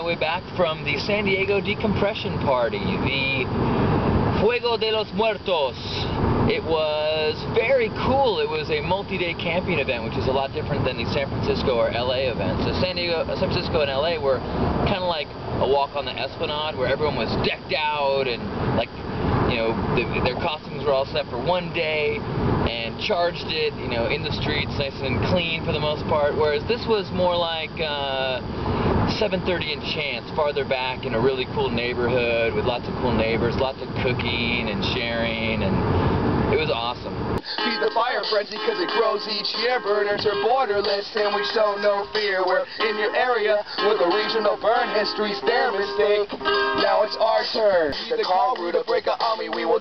my way back from the San Diego decompression party, the Fuego de los Muertos. It was very cool. It was a multi-day camping event, which is a lot different than the San Francisco or LA events. So San Diego, San Francisco and LA were kind of like a walk on the Esplanade, where everyone was decked out and like you know, the, their costumes were all set for one day and charged it, you know, in the streets, nice and clean for the most part. Whereas this was more like uh, 7:30 in Chance, farther back in a really cool neighborhood with lots of cool neighbors, lots of cooking and sharing, and it was awesome. Feed the fire frenzy cause it grows each year. Burners are borderless and we show no fear. We're in your area with a regional burn history's their mistake. Now it's our turn. The call route to break will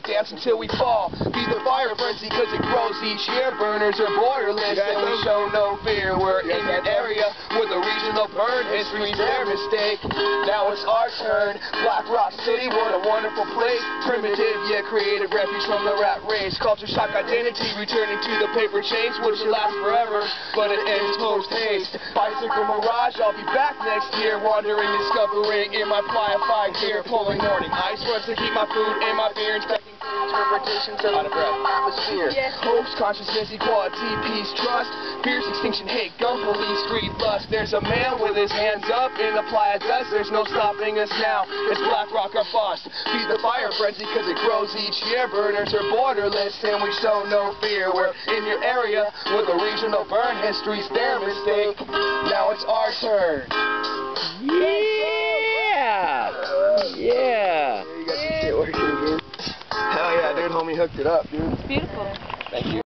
dance until we fall. Be the fire frenzy cause it grows each year. Burners are borderless and we show no fear. We're in your area with a regional burn history's their mistake. Now it's our turn. Black Rock City, what a wonderful place. Primitive yet creative refuge from the rat race. Culture shock identity returning to the paper chains, which will last forever, but it ends post haste. Bicycle Mirage, I'll be back next year, wandering, discovering in my playa five gear, pulling morning ice runs to keep my food and my beer, inspecting interpretations of the atmosphere. Yes. Hopes, consciousness, equality, peace, trust, fierce extinction, hate, gun police, greed, lust. There's a man with his hands up in the playa dust. There's no stopping us now. It's Black Rock or bust. Feed the fire frenzy cause it grows each year. Burners are borderless and we show no fear. We're in your area with a regional burn history's their mistake. Now it's our turn. Homie hooked it up, dude. It's Beautiful. Thank you.